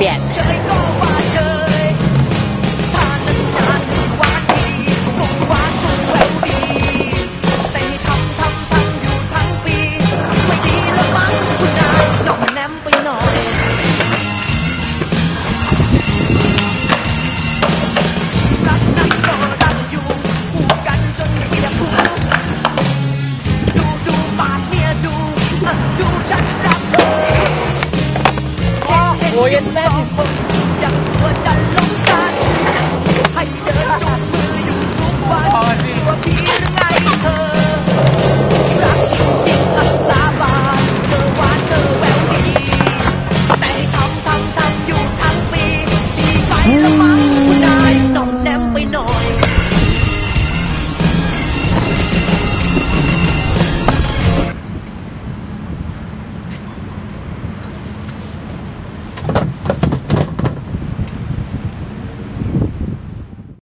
变 Get back.